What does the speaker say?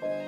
Bye.